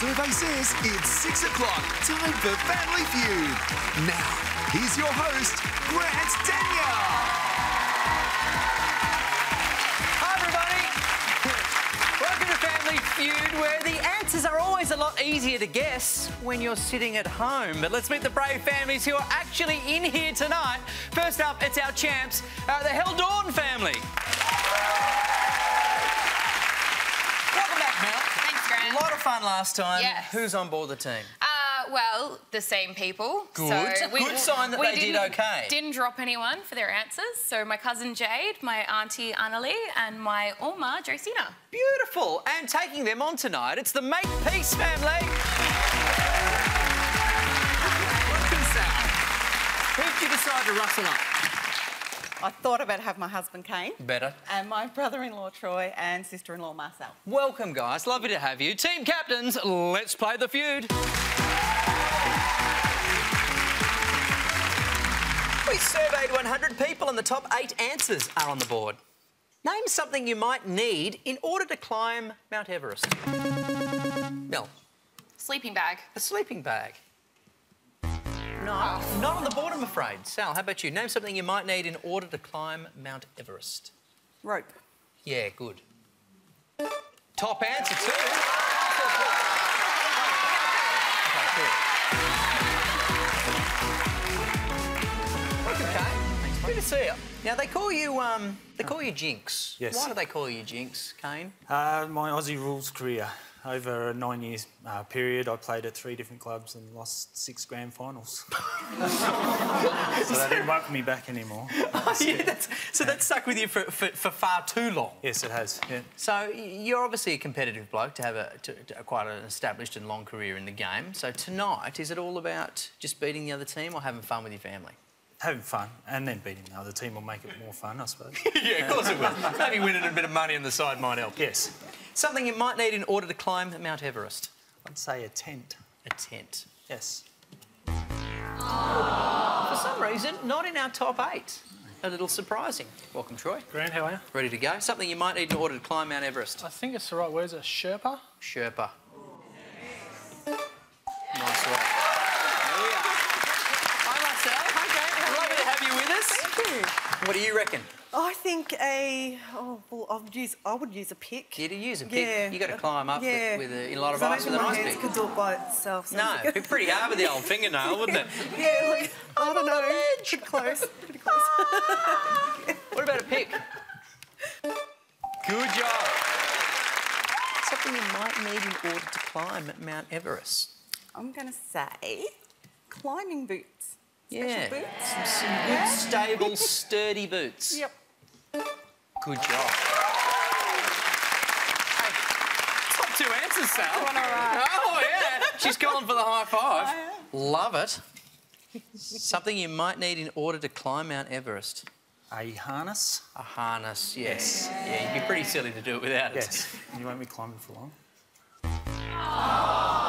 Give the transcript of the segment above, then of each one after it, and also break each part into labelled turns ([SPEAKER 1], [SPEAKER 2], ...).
[SPEAKER 1] survey says it's six o'clock. Time for Family Feud. Now, here's your host, Grant Denyer.
[SPEAKER 2] Hi, everybody. Welcome to Family Feud, where the answers are always a lot easier to guess when you're sitting at home. But let's meet the brave families who are actually in here tonight. First up, it's our champs, uh, the Heldoorn family. Lot of fun last time.
[SPEAKER 3] Yes.
[SPEAKER 2] Who's on board the team?
[SPEAKER 3] Uh, well, the same people.
[SPEAKER 2] Good.
[SPEAKER 3] So
[SPEAKER 2] Good sign that
[SPEAKER 3] we
[SPEAKER 2] they did
[SPEAKER 3] didn't-
[SPEAKER 2] okay.
[SPEAKER 3] Didn't drop anyone for their answers. So my cousin Jade, my auntie Annalie, and my Oma Josina.
[SPEAKER 2] Beautiful. And taking them on tonight, it's the Make Peace family. Welcome, Sal. Who'd you decide to rustle up?
[SPEAKER 4] I thought about having my husband Kane
[SPEAKER 2] Better.
[SPEAKER 4] and my brother-in-law Troy and sister-in-law Marcel.
[SPEAKER 2] Welcome, guys. Lovely to have you. Team captains, let's play the feud. We surveyed 100 people and the top eight answers are on the board. Name something you might need in order to climb Mount Everest. Mel,
[SPEAKER 3] Sleeping bag.
[SPEAKER 2] a sleeping bag. No, not on the board, I'm afraid. Sal, how about you? Name something you might need in order to climb Mount Everest.
[SPEAKER 4] Rope.
[SPEAKER 2] Yeah, good. Top answer too. Welcome, Kane. Good to see you. Now they call you um, they call you Jinx.
[SPEAKER 5] Yes.
[SPEAKER 2] Why do they call you Jinx, Kane?
[SPEAKER 5] Uh, my Aussie rules career. Over a nine years uh, period, I played at three different clubs and lost six grand finals. so that didn't welcome me back anymore.
[SPEAKER 2] yeah, that's, so that's stuck with you for, for, for far too long.
[SPEAKER 5] Yes, it has. Yeah.
[SPEAKER 2] So you're obviously a competitive bloke to have a, to, to quite an established and long career in the game. So tonight, is it all about just beating the other team or having fun with your family?
[SPEAKER 5] Having fun and then beating the other team will make it more fun, I suppose.
[SPEAKER 2] yeah, of course it will. Maybe winning a bit of money on the side might help.
[SPEAKER 5] yes.
[SPEAKER 2] Something you might need in order to climb Mount Everest.
[SPEAKER 5] I'd say a tent.
[SPEAKER 2] A tent.
[SPEAKER 5] Yes.
[SPEAKER 2] For some reason, not in our top eight. A little surprising. Welcome, Troy.
[SPEAKER 6] Grant, how are you?
[SPEAKER 2] Ready to go? Something you might need in order to climb Mount Everest.
[SPEAKER 6] I think it's the right word. Is it Sherpa?
[SPEAKER 2] Sherpa. Nice work. There we. Hi, Marcel. Hi, Lovely to have you with us.
[SPEAKER 4] Thank you.
[SPEAKER 2] What do you reckon?
[SPEAKER 4] I think a oh well, I would use I would use a pick.
[SPEAKER 2] You to use a pick.
[SPEAKER 4] Yeah.
[SPEAKER 2] You got to climb up
[SPEAKER 4] yeah.
[SPEAKER 2] with, with a, in a lot of
[SPEAKER 4] 'Cause I
[SPEAKER 2] ice
[SPEAKER 4] don't
[SPEAKER 2] with an
[SPEAKER 4] think
[SPEAKER 2] ice
[SPEAKER 4] my
[SPEAKER 2] pick.
[SPEAKER 4] could do it by itself. so
[SPEAKER 2] No, it'd be pretty hard with the old fingernail, wouldn't it?
[SPEAKER 4] yeah, like, I don't know. Pretty close. Pretty close. Ah!
[SPEAKER 2] What about a pick? Good job. Something you might need in order to climb Mount Everest.
[SPEAKER 4] I'm gonna say climbing boots. Special
[SPEAKER 2] Yeah.
[SPEAKER 4] boots.
[SPEAKER 2] Some, some good, stable, sturdy boots.
[SPEAKER 4] Yep.
[SPEAKER 2] Good job. Hey, top two answers, Sal. Oh, yeah. She's calling for the high five. Love it. Something you might need in order to climb Mount Everest.
[SPEAKER 5] A harness.
[SPEAKER 2] A harness, yes. Yeah, you'd be pretty silly to do it without it.
[SPEAKER 5] Yes. You won't be climbing for long. Oh.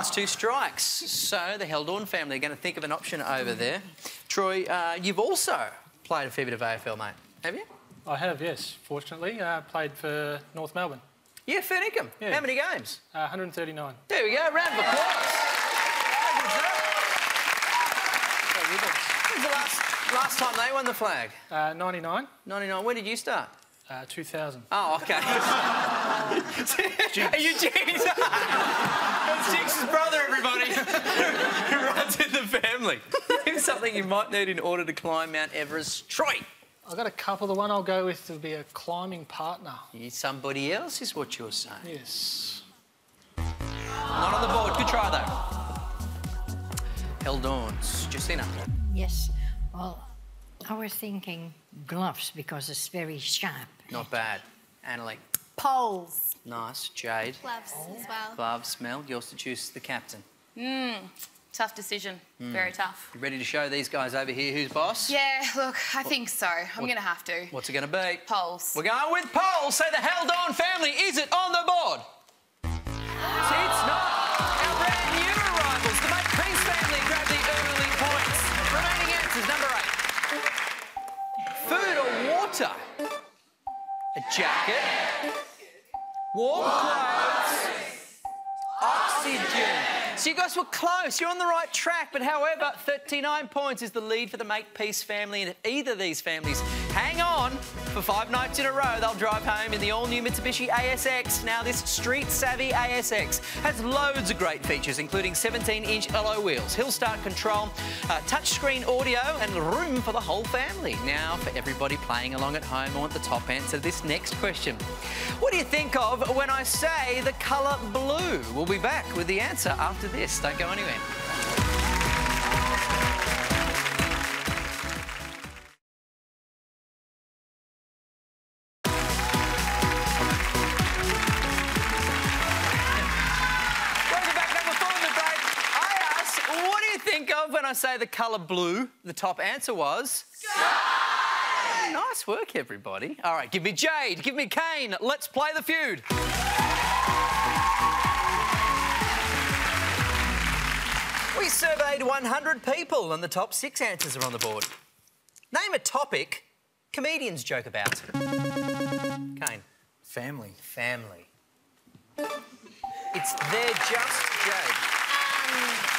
[SPEAKER 2] That's two strikes. So the Heldoorn family are going to think of an option over there. Troy, uh, you've also played a fair bit of AFL, mate. Have you?
[SPEAKER 6] I have, yes. Fortunately, uh, played for North Melbourne.
[SPEAKER 2] Yeah, fair dinkum.
[SPEAKER 6] Yeah.
[SPEAKER 2] How many games?
[SPEAKER 6] Uh, 139.
[SPEAKER 2] There we go. Round of applause. How good's? When's the last, last time they won the flag?
[SPEAKER 6] Uh, 99,
[SPEAKER 2] 99. When did you start?
[SPEAKER 6] uh, 2000.
[SPEAKER 2] Oh, okay. Are you Jinx? That's Jinx's brother, everybody, who runs in the family. Here's something you might need in order to climb Mount Everest. Troy!
[SPEAKER 6] I've got a couple. The one I'll go with will be a climbing partner.
[SPEAKER 2] You somebody else is what you're saying.
[SPEAKER 6] Yes.
[SPEAKER 2] Not on the board. Good try, though. Held Heldoorns. Justina.
[SPEAKER 7] Yes. Well, I was thinking gloves because it's very sharp.
[SPEAKER 2] Not bad. Annalie.
[SPEAKER 4] Poles.
[SPEAKER 2] Nice. Jade.
[SPEAKER 3] Gloves as well.
[SPEAKER 2] Gloves. Mel. Yours to choose the captain. Mmm.
[SPEAKER 3] Tough decision.
[SPEAKER 2] Hmm.
[SPEAKER 3] Very tough.
[SPEAKER 2] You ready to show these guys over here who's boss?
[SPEAKER 3] Yeah, look, I think so. I'm going to have to.
[SPEAKER 2] What's it going to be?
[SPEAKER 3] Poles.
[SPEAKER 2] We're going with poles. Say the Heldoorn family. Is it on the board? See, it's not. Our brand new arrivals, the Mate Peace family, grab the early points. Remaining answers, number eight. Food or water? A jacket. Warm clothes. Oxygen. So you guys were close. You're on the right track. But however, 39 points is the lead for the Makepeace family. And either of these families hang on for five nights in a row, they'll drive home in the all-new Mitsubishi ASX. Now, this street-savvy ASX has loads of great features, including 17-inch alloy wheels, hill start control, uh, touchscreen audio, and room for the whole family. Now, for everybody playing along at home, I want the top answer to this next question. What do you think of when I say the colour blue? We'll be back with the answer after this. Don't go anywhere. What do you think of when I say the colour blue? The top answer was... Sky! Nice work, everybody. All right, give me Jade, give me Kane. Let's play the feud. We surveyed 100 people and the top six answers are on the board. Name a topic comedians joke about. Kane.
[SPEAKER 5] Family.
[SPEAKER 2] Family. It's They're Just Jade.
[SPEAKER 8] Um,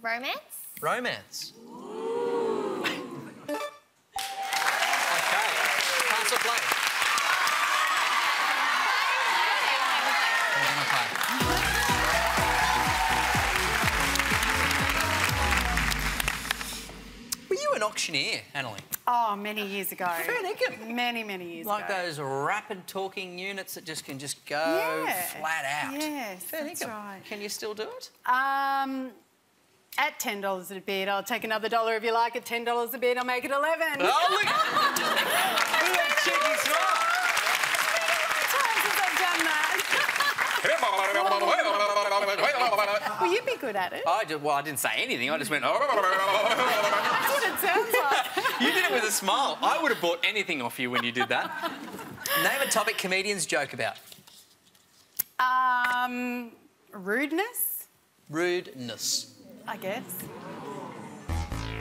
[SPEAKER 8] Romance?
[SPEAKER 2] Romance. okay. Pass or play? We're gonna play. Were you an auctioneer, Annalie?
[SPEAKER 4] Oh, many years ago.
[SPEAKER 2] Fair dinkum.
[SPEAKER 4] Many, many years
[SPEAKER 2] Like
[SPEAKER 4] ago.
[SPEAKER 2] those rapid talking units that just can just go
[SPEAKER 4] Yeah.
[SPEAKER 2] flat out.
[SPEAKER 4] Yes,
[SPEAKER 2] Fair
[SPEAKER 4] that's
[SPEAKER 2] dinkum.
[SPEAKER 4] right.
[SPEAKER 2] Can you still do it?
[SPEAKER 4] Um, at ten dollars a bid, I'll take another dollar if you like. At ten dollars a bid, I'll make it eleven.
[SPEAKER 2] Oh, look! look at that cheeky smile.
[SPEAKER 4] Times since I've done that. Well, you'd be good at it.
[SPEAKER 2] I just, well, I didn't say anything. I just went.
[SPEAKER 4] That's what it sounds like.
[SPEAKER 2] You did it with a smile. I would have bought anything off you when you did that. Name a topic comedians joke about.
[SPEAKER 4] Um, rudeness,
[SPEAKER 2] Rudeness.
[SPEAKER 4] I guess.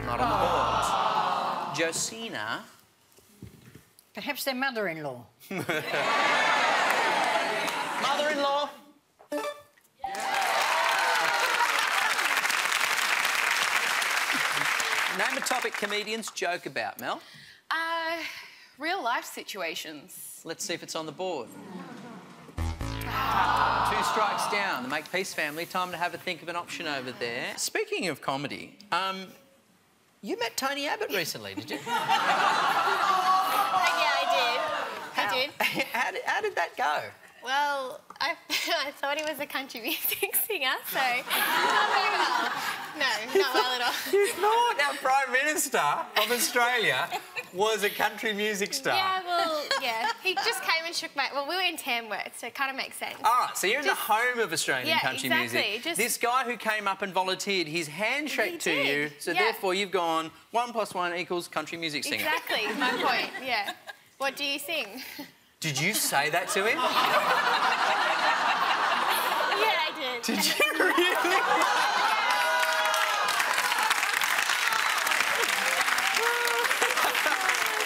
[SPEAKER 2] Not on the board. Josina.
[SPEAKER 7] Perhaps their mother-in-law.
[SPEAKER 2] Mother-in-law. Name a topic comedians joke about, Mel.
[SPEAKER 3] Uh, real life situations.
[SPEAKER 2] Let's see if it's on the board. Two strikes down. The Makepeace family. Time to have a think of an option over there. Speaking of comedy, um, you met Tony Abbott recently, did you?
[SPEAKER 8] Yeah, I did. I did.
[SPEAKER 2] how, did how did that go?
[SPEAKER 8] Well, I, I thought he was a country music singer, so not very well. No, not well at all.
[SPEAKER 2] You thought our Prime Minister of Australia was a country music star.
[SPEAKER 8] Yeah, well, yeah. He just came and shook my. Well, we were in Tamworth, so it kind of makes sense.
[SPEAKER 2] Right, so you're in the home of Australian
[SPEAKER 8] Yeah,
[SPEAKER 2] country
[SPEAKER 8] exactly,
[SPEAKER 2] music.
[SPEAKER 8] just-
[SPEAKER 2] This guy who came up and volunteered, his handshake to
[SPEAKER 8] did,
[SPEAKER 2] you, so
[SPEAKER 8] yeah.
[SPEAKER 2] therefore you've gone one plus one equals country music singer.
[SPEAKER 8] Exactly, my point. Yeah. What do you sing?
[SPEAKER 2] Did you say that to him?
[SPEAKER 8] Yeah, I did.
[SPEAKER 2] Did you really?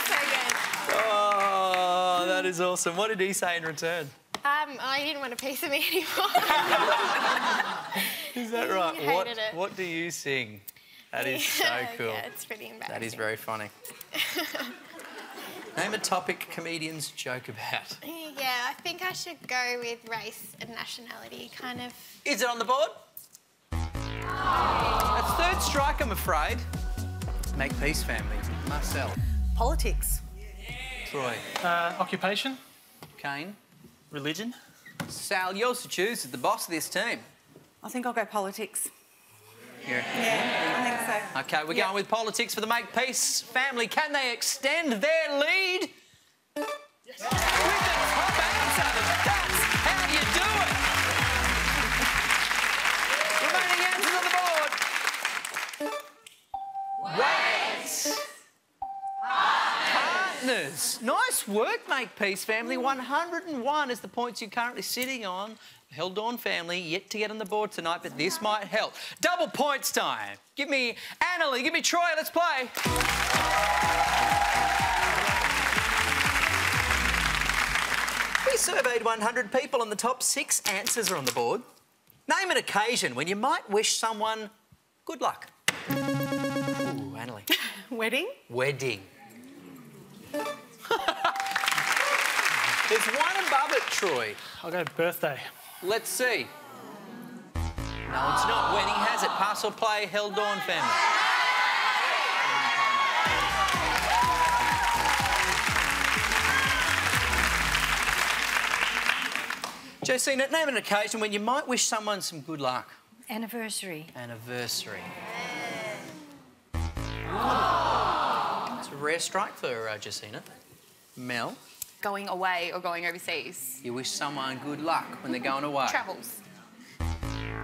[SPEAKER 8] So good.
[SPEAKER 2] Oh, that is awesome. What did he say in return?
[SPEAKER 8] Um, I didn't want a piece of me anymore.
[SPEAKER 2] Is that right?
[SPEAKER 8] He
[SPEAKER 2] what,
[SPEAKER 8] it.
[SPEAKER 2] what do you sing? That is so cool.
[SPEAKER 8] yeah, it's pretty embarrassing.
[SPEAKER 2] That is very funny. Name a topic comedians joke about.
[SPEAKER 8] Yeah, I think I should go with race and nationality, kind of.
[SPEAKER 2] Is it on the board? A third strike, I'm afraid. Makepeace, family. Marcel.
[SPEAKER 4] Politics.
[SPEAKER 2] Troy.
[SPEAKER 6] Uh, occupation?
[SPEAKER 2] Kane.
[SPEAKER 5] Religion?
[SPEAKER 2] Sal, yours to choose as the boss of this team.
[SPEAKER 4] I think I'll go politics.
[SPEAKER 2] Here.
[SPEAKER 4] Yeah, I think so.
[SPEAKER 2] Okay, we're
[SPEAKER 4] Yeah.
[SPEAKER 2] going with politics for the Makepeace family. Can they extend their lead? Work, Makepeace family. 101 is the points you're currently sitting on. Heldoorn family yet to get on the board tonight, but this might help. Double points time. Give me Annalie, give me Troy, let's play. We surveyed 100 people and the top six answers are on the board. Name an occasion when you might wish someone good luck. Ooh, Annalie.
[SPEAKER 9] Wedding?
[SPEAKER 2] Wedding. One above it, Troy.
[SPEAKER 6] I'll go birthday.
[SPEAKER 2] Let's see. No, it's not. Wedding has it. Pass or play, Heldoorn family. Josina, name an occasion when you might wish someone some good luck.
[SPEAKER 7] Anniversary.
[SPEAKER 2] Anniversary. It's a rare strike for uh, Josina. Mel,
[SPEAKER 3] Going away or going overseas.
[SPEAKER 2] you wish someone good luck when they're going away.
[SPEAKER 3] Travels.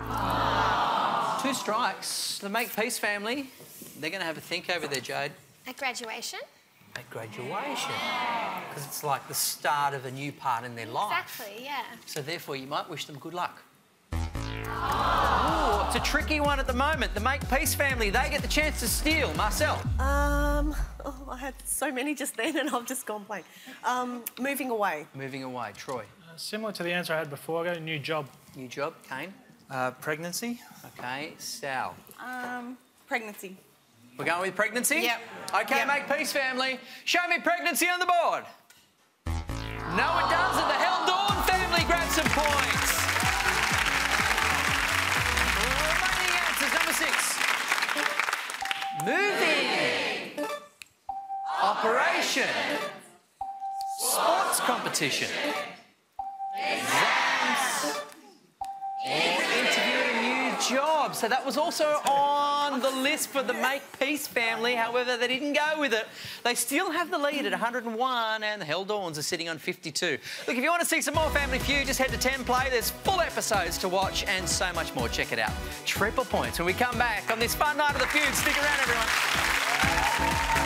[SPEAKER 3] Ah.
[SPEAKER 2] Two strikes. The Makepeace family, they're going to have a think over there, Jade,
[SPEAKER 8] At graduation?
[SPEAKER 2] at graduation. Because it's like the start of a new part in their life.
[SPEAKER 8] Exactly, yeah.
[SPEAKER 2] So therefore, you might wish them good luck. Oh, it's a tricky one at the moment. The Makepeace family, they get the chance to steal. Marcel.
[SPEAKER 9] Um, oh, I had so many just then and I've just gone blank. Um, moving away.
[SPEAKER 2] Moving away. Troy.
[SPEAKER 6] Uh, similar to the answer I had before, I go new job.
[SPEAKER 2] New job. Kane.
[SPEAKER 5] Uh, pregnancy?
[SPEAKER 2] Okay. Sal.
[SPEAKER 9] Um, pregnancy.
[SPEAKER 2] We're going with pregnancy?
[SPEAKER 9] Yep.
[SPEAKER 2] Okay,
[SPEAKER 9] Yep.
[SPEAKER 2] Makepeace family. Show me pregnancy on the board. No, it doesn't. The Heldoorn family grabs some points. Moving. Operation. Sports competition. Exams. Job. So that was also on the list for the Make Peace family. However, they didn't go with it. They still have the lead at 101, and the Heldoorns are sitting on 52. Look, if you want to see some more Family Feud, just head to 10 Play. There's full episodes to watch and so much more. Check it out. Triple points when we come back on this fun night of the feud. Stick around, everyone.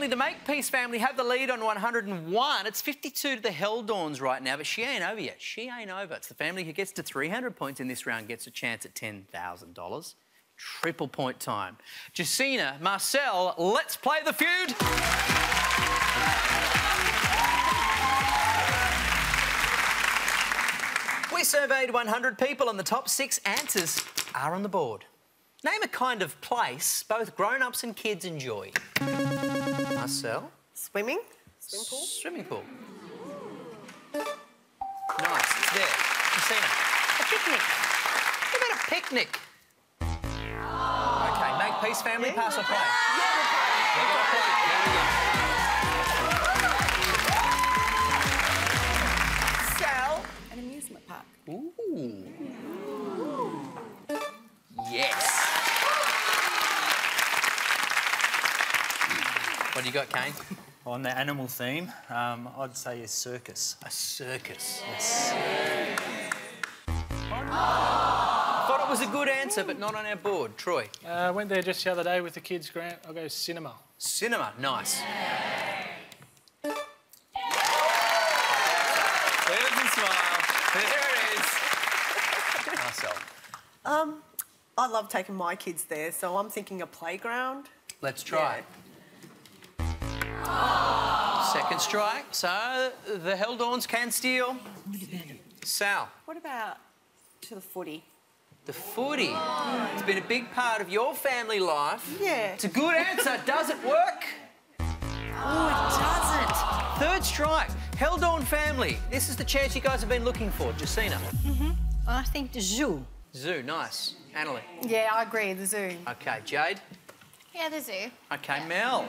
[SPEAKER 2] Family, the Makepeace family, have the lead on 101. It's 52 to the Heldoorns right now, but she ain't over yet. She ain't over. It's the family who gets to 300 points in this round gets a chance at $10,000. Triple point time. Jacina, Marcel, let's play the feud. We surveyed 100 people, and the top six answers are on the board. Name a kind of place both grown ups and kids enjoy. Marcel?
[SPEAKER 9] Swimming? Swim pool?
[SPEAKER 2] Swimming pool. Nice, it's there. Christina. A picnic. What about a picnic? Okay, Makepeace, family, pass or play? We've you got, Kane?
[SPEAKER 5] On the animal theme, um, I'd say a circus.
[SPEAKER 2] A circus. Yes. i Thought it was a good answer, but not on our board. Troy.
[SPEAKER 6] I uh, went there just the other day with the kids, Grant. I'll go cinema.
[SPEAKER 2] Cinema. Nice. There's a smile. There it is. Marcel.
[SPEAKER 9] Um, I love taking my kids there, so I'm thinking a playground.
[SPEAKER 2] Let's try. Second strike. So the Heldoorns can steal. Sal.
[SPEAKER 9] What about to the footy?
[SPEAKER 2] The footy. It's been a big part of your family life.
[SPEAKER 9] Yeah.
[SPEAKER 2] It's a good answer. Does it work? Oh, it doesn't. Third strike. Heldoorn family. This is the chance you guys have been looking for. Jacina. Mm-hmm.
[SPEAKER 7] I think the zoo.
[SPEAKER 2] Zoo. Nice. Annalie.
[SPEAKER 4] Yeah, I agree, the zoo.
[SPEAKER 2] Okay. Jade.
[SPEAKER 8] Yeah, the zoo.
[SPEAKER 2] Okay. Mel.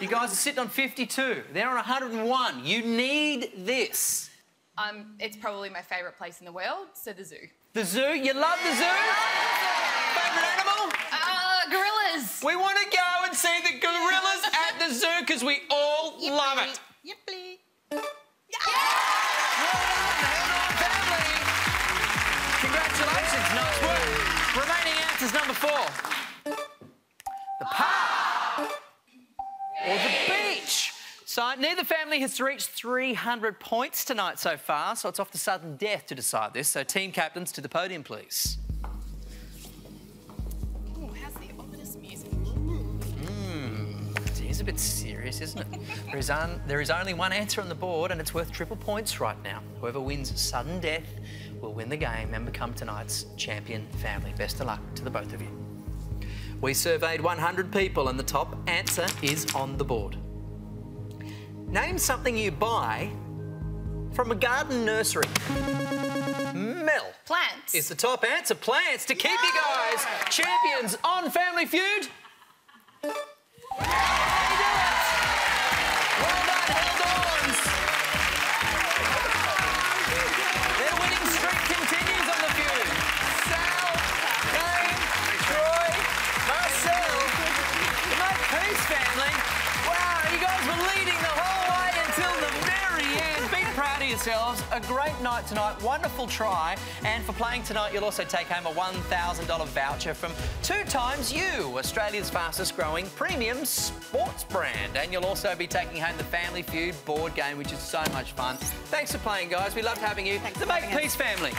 [SPEAKER 2] You guys are sitting on 52. They're on 101. You need this.
[SPEAKER 3] Um, it's probably my favourite place in the world, so the zoo.
[SPEAKER 2] The zoo. You love the zoo? Favourite animal?
[SPEAKER 3] Uh, gorillas!
[SPEAKER 2] We want to go and see the gorillas at the zoo because we all love it.
[SPEAKER 8] Yippee.
[SPEAKER 2] family. Congratulations, nice work. Remaining answers number four. Has reached 300 points tonight so far, so it's off to sudden death to decide this. So, team captains to the podium, please.
[SPEAKER 3] Ooh, how's the ominous music?
[SPEAKER 2] Hmm, it is a bit serious, isn't it? there, is there is only one answer on the board, and it's worth triple points right now. Whoever wins sudden death will win the game and become tonight's champion family. Best of luck to the both of you. We surveyed 100 people, and the top answer is on the board. Name something you buy from a garden nursery. Mel
[SPEAKER 3] Plants.
[SPEAKER 2] is the top answer. Plants to keep you guys champions on Family Feud. Yourselves. A great night tonight. Wonderful try. And for playing tonight, you'll also take home a $1,000 voucher from 2XU, Australia's fastest growing premium sports brand. And you'll also be taking home the Family Feud board game, which is so much fun. Thanks for playing, guys. We loved having you. the Makepeace family.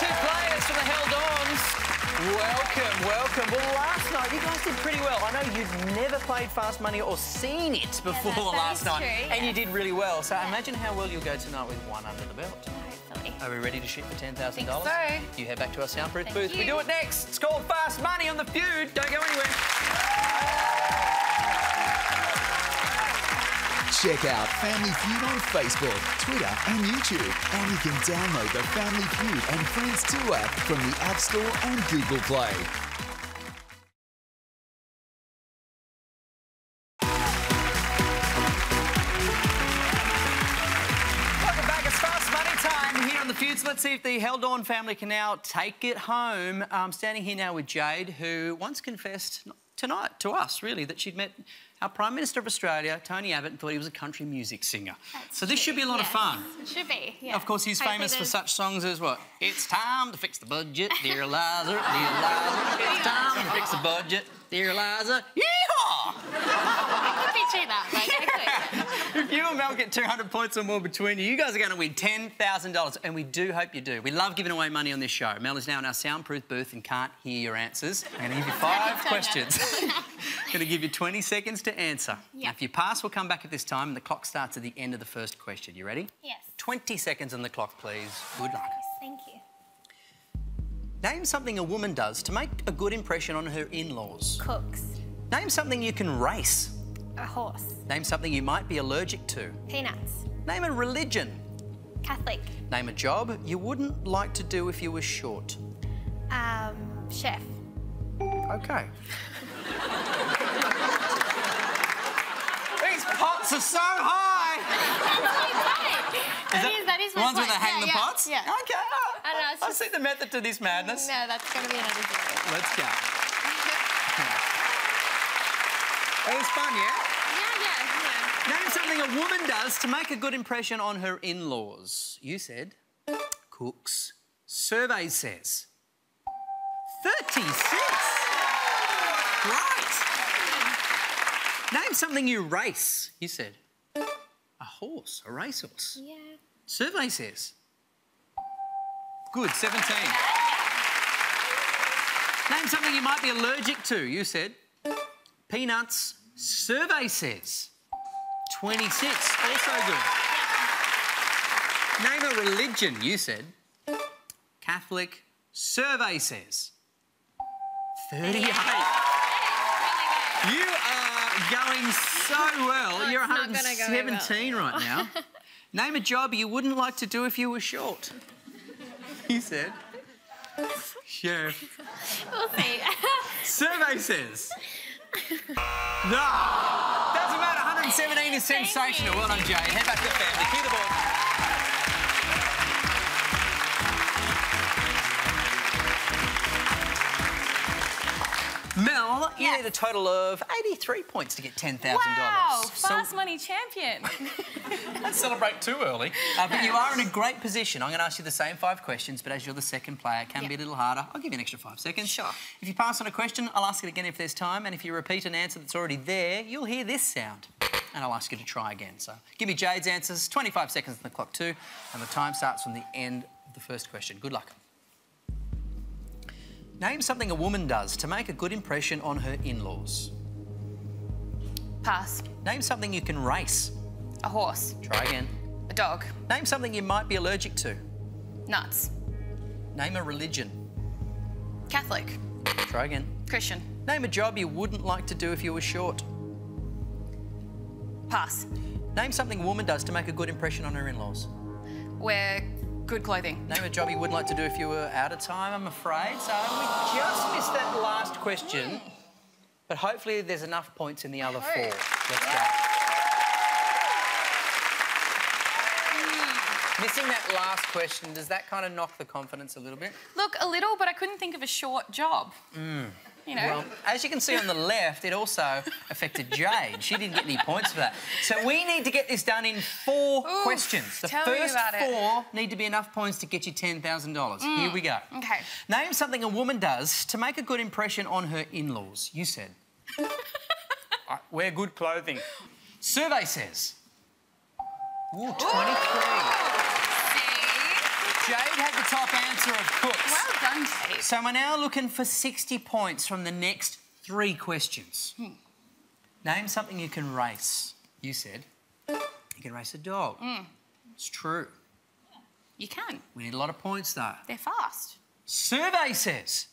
[SPEAKER 2] Two players from the Heldoorns. Welcome, welcome. Well, last night you guys did pretty well. I know you've never played Fast Money or seen it before
[SPEAKER 3] that
[SPEAKER 2] last night,
[SPEAKER 3] true,
[SPEAKER 2] and you did really well. So imagine how well you'll go tonight with one under the belt.
[SPEAKER 3] Hopefully.
[SPEAKER 2] Are we ready to shoot for ten thousand dollars?
[SPEAKER 3] Think
[SPEAKER 2] You head back to our soundproof
[SPEAKER 3] Thank
[SPEAKER 2] booth. We do it next. It's called Fast Money on the Feud. Don't go anywhere.
[SPEAKER 1] Check out Family Feud on Facebook, Twitter, and YouTube. And you can download the Family Feud and Friends 2 app from the App Store and Google Play.
[SPEAKER 2] Welcome back. It's Fast Money time here on the Feud. So let's see if the Heldoorn family can now take it home. I'm standing here now with Jade, who once confessed tonight to us, really, that she'd met our Prime Minister of Australia, Tony Abbott, and thought he was a country music singer.
[SPEAKER 3] That's
[SPEAKER 2] so this should be a lot
[SPEAKER 3] yes.
[SPEAKER 2] of fun.
[SPEAKER 3] It should be. Yeah.
[SPEAKER 2] Of course, he's
[SPEAKER 3] Hopefully
[SPEAKER 2] famous for such songs as what? It's time to fix the budget, dear Eliza, dear Eliza. It's time to fix the budget, dear Eliza. Yeehaw!
[SPEAKER 3] Could be true that. Like, I could.
[SPEAKER 2] If you and Mel get 200 points or more between you, you guys are going to win $10,000. And we do hope you do. We love giving away money on this show. Mel is now in our soundproof booth and can't hear your answers. I'm going to give you five questions. I'm going to give you 20 seconds to answer.
[SPEAKER 3] Yeah.
[SPEAKER 2] Now, if you pass, we'll come back at this time and the clock starts at the end of the first question. You ready?
[SPEAKER 3] Yes.
[SPEAKER 2] 20 seconds on the clock, please. Good luck.
[SPEAKER 3] Thank you.
[SPEAKER 2] Name something a woman does to make a good impression on her in-laws.
[SPEAKER 3] Cooks.
[SPEAKER 2] Name something you can race.
[SPEAKER 3] A horse.
[SPEAKER 2] Name something you might be allergic to.
[SPEAKER 3] Peanuts.
[SPEAKER 2] Name a religion.
[SPEAKER 3] Catholic.
[SPEAKER 2] Name a job you wouldn't like to do if you were short.
[SPEAKER 3] Um, chef.
[SPEAKER 2] Okay. These pots are so high.
[SPEAKER 3] That is, that is
[SPEAKER 2] The ones where they hang
[SPEAKER 3] yeah,
[SPEAKER 2] the
[SPEAKER 3] yeah,
[SPEAKER 2] pots?
[SPEAKER 3] Yeah.
[SPEAKER 2] Okay.
[SPEAKER 3] I know,
[SPEAKER 2] I
[SPEAKER 3] just-
[SPEAKER 2] see the method to this madness.
[SPEAKER 3] No, that's going to be another video.
[SPEAKER 2] Let's go. It was fun, yeah?
[SPEAKER 3] Yeah, yeah, yeah.
[SPEAKER 2] Name something a woman does to make a good impression on her in-laws. You said cooks. Survey says 36. Right. Name something you race. You said a horse, a racehorse.
[SPEAKER 3] Yeah.
[SPEAKER 2] Survey says good, 17. Name something you might be allergic to. You said peanuts. Survey says 26. Also good. Name a religion. You said Catholic. Survey says 38. You are going so well.
[SPEAKER 3] Oh,
[SPEAKER 2] You're
[SPEAKER 3] it's not gonna go well.
[SPEAKER 2] 117 right now. Name a job you wouldn't like to do if you were short. You said chef.
[SPEAKER 3] We'll see.
[SPEAKER 2] Survey says. No! Doesn't matter. 117 is sensational. Well done, Jade. Head back to the family. Cue the ball. Mel, you
[SPEAKER 3] Yes.
[SPEAKER 2] need a total of 83 points to get $10,000.
[SPEAKER 3] wow,
[SPEAKER 2] So
[SPEAKER 3] fast money champion.
[SPEAKER 2] Let's celebrate too early. Uh, but you are in a great position. I'm going to ask you the same five questions, but as you're the second player, it can be a little harder. I'll give you an extra five seconds.
[SPEAKER 3] Sure.
[SPEAKER 2] If you pass on a question, I'll ask it again if there's time, and if you repeat an answer that's already there, you'll hear this sound. and I'll ask you to try again. So give me Jade's answers, 25 seconds on the clock too, and the time starts from the end of the first question. Good luck. Name something a woman does to make a good impression on her in-laws.
[SPEAKER 3] Pass.
[SPEAKER 2] Name something you can race.
[SPEAKER 3] A horse.
[SPEAKER 2] Try again.
[SPEAKER 3] A dog.
[SPEAKER 2] Name something you might be allergic to.
[SPEAKER 3] Nuts.
[SPEAKER 2] Name a religion.
[SPEAKER 3] Catholic.
[SPEAKER 2] Try again.
[SPEAKER 3] Christian.
[SPEAKER 2] Name a job you wouldn't like to do if you were short.
[SPEAKER 3] Pass.
[SPEAKER 2] Name something a woman does to make a good impression on her in-laws.
[SPEAKER 3] Wear good clothing.
[SPEAKER 2] Name a job you wouldn't like to do if you were out of time, I'm afraid. So we just missed that last question. But hopefully there's enough points in the other four. Let's go. Missing that last question, does that kind of knock the confidence a little bit?
[SPEAKER 3] Look, a little, but I couldn't think of a short job. Mm. You know?
[SPEAKER 2] Well, as you can see on the left, it also affected Jade. She didn't get any points for that. So we need to get this done in four questions. The first
[SPEAKER 3] about it.
[SPEAKER 2] four need to be enough points to get you $10,000. Mm. Here we go.
[SPEAKER 3] okay.
[SPEAKER 2] Name something a woman does to make a good impression on her in-laws. You said.
[SPEAKER 5] I wear good clothing.
[SPEAKER 2] Survey says. Ooh, 23. Jade had the top answer of cooks.
[SPEAKER 3] Well done, Jade.
[SPEAKER 2] So we're now looking for 60 points from the next three questions.
[SPEAKER 3] Hmm.
[SPEAKER 2] Name something you can race. You said you can race a dog.
[SPEAKER 3] Hmm.
[SPEAKER 2] It's true.
[SPEAKER 3] You can.
[SPEAKER 2] We need a lot of points though.
[SPEAKER 3] They're fast.
[SPEAKER 2] Survey says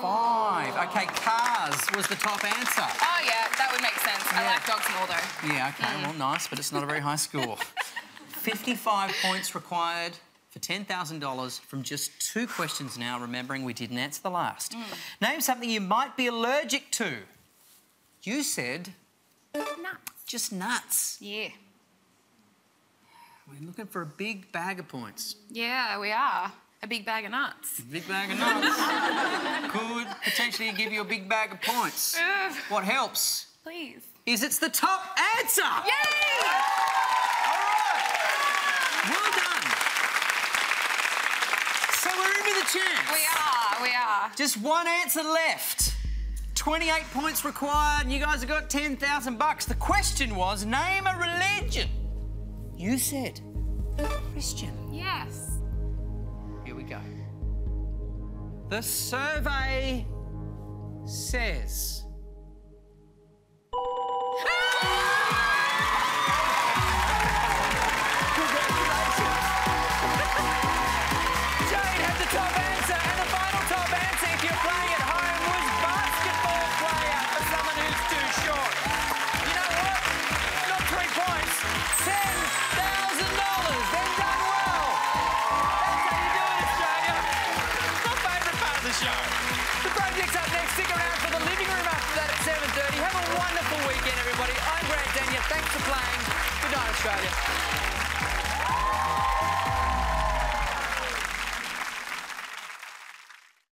[SPEAKER 2] five. Okay, cars was the top answer.
[SPEAKER 3] Oh, yeah, that would make sense. I like dogs more, though.
[SPEAKER 2] Yeah, okay, well, nice, but it's not a very high score. 55 points required for $10,000 from just two questions now, remembering we didn't answer the last. Hmm. Name something you might be allergic to. You said
[SPEAKER 3] Nuts.
[SPEAKER 2] just nuts.
[SPEAKER 3] Yeah.
[SPEAKER 2] We're looking for a big bag of points.
[SPEAKER 3] Yeah, we are. A big bag of nuts.
[SPEAKER 2] Big bag of nuts could potentially give you a big bag of points. What helps
[SPEAKER 3] please.
[SPEAKER 2] is it's the top answer.
[SPEAKER 3] Yay!
[SPEAKER 2] All right. Well done. So we're in with a chance.
[SPEAKER 3] We are, we are.
[SPEAKER 2] Just one answer left. 28 points required, and you guys have got 10,000 bucks. The question was name a religion. You said Christian.
[SPEAKER 3] Yes.
[SPEAKER 2] Here we go. The survey says.